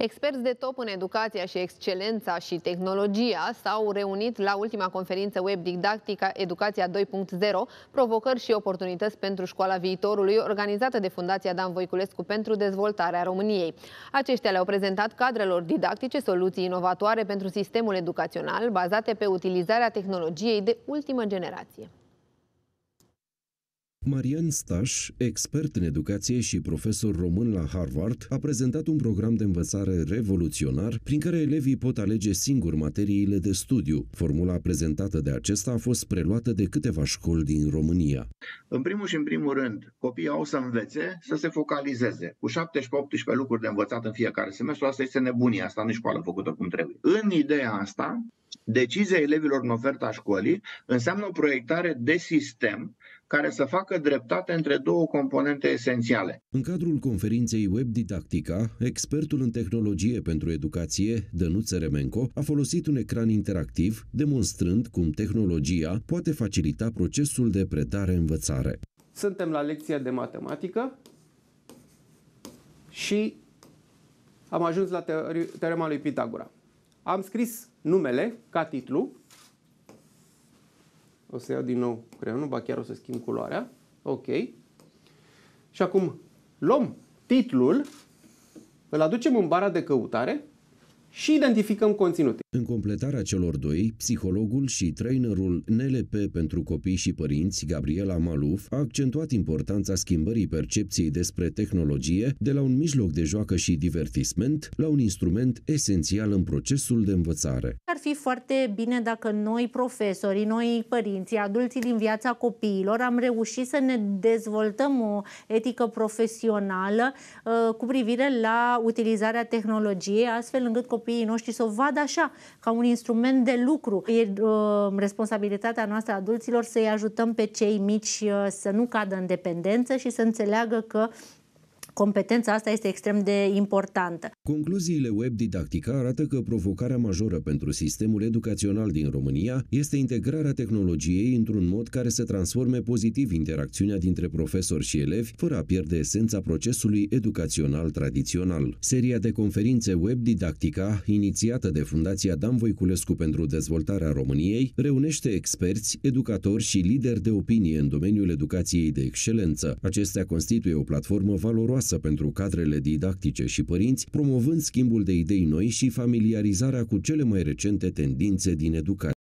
Experți de top în educația și excelența și tehnologia s-au reunit la ultima conferință web didactica Educația 2.0, provocări și oportunități pentru școala viitorului, organizată de Fundația Dan Voiculescu pentru dezvoltarea României. Aceștia le-au prezentat cadrelor didactice soluții inovatoare pentru sistemul educațional, bazate pe utilizarea tehnologiei de ultimă generație. Marian Staș, expert în educație și profesor român la Harvard, a prezentat un program de învățare revoluționar prin care elevii pot alege singur materiile de studiu. Formula prezentată de acesta a fost preluată de câteva școli din România. În primul și în primul rând, copiii au să învețe să se focalizeze. Cu 17-18 lucruri de învățat în fiecare semestru, asta este nebunie, asta nu e școală făcută cum trebuie. În ideea asta, decizia elevilor în oferta școlii înseamnă o proiectare de sistem care să facă dreptate între două componente esențiale. În cadrul conferinței Web Didactica, expertul în tehnologie pentru educație, Dănuț Remenco, a folosit un ecran interactiv demonstrând cum tehnologia poate facilita procesul de predare-învățare. Suntem la lecția de matematică și am ajuns la teorema lui Pitagora. Am scris numele ca titlu o să iau din nou creionul, ba chiar o să schimb culoarea. Ok. Și acum luăm titlul, îl aducem în bara de căutare și identificăm conținute. În completarea celor doi, psihologul și trainerul NLP pentru copii și părinți, Gabriela Maluf, a accentuat importanța schimbării percepției despre tehnologie de la un mijloc de joacă și divertisment la un instrument esențial în procesul de învățare. Ar fi foarte bine dacă noi, profesorii, noi părinții, adulții din viața copiilor, am reușit să ne dezvoltăm o etică profesională uh, cu privire la utilizarea tehnologiei, astfel încât copiii noștri să o vadă așa, ca un instrument de lucru. E uh, responsabilitatea noastră adulților să-i ajutăm pe cei mici uh, să nu cadă în dependență și să înțeleagă că competența asta este extrem de importantă. Concluziile web didactica arată că provocarea majoră pentru sistemul educațional din România este integrarea tehnologiei într-un mod care să transforme pozitiv interacțiunea dintre profesori și elevi, fără a pierde esența procesului educațional tradițional. Seria de conferințe web didactica, inițiată de Fundația Dan Voiculescu pentru dezvoltarea României, reunește experți, educatori și lideri de opinie în domeniul educației de excelență. Acestea constituie o platformă valoroasă acasă pentru cadrele didactice și părinți, promovând schimbul de idei noi și familiarizarea cu cele mai recente tendințe din educație.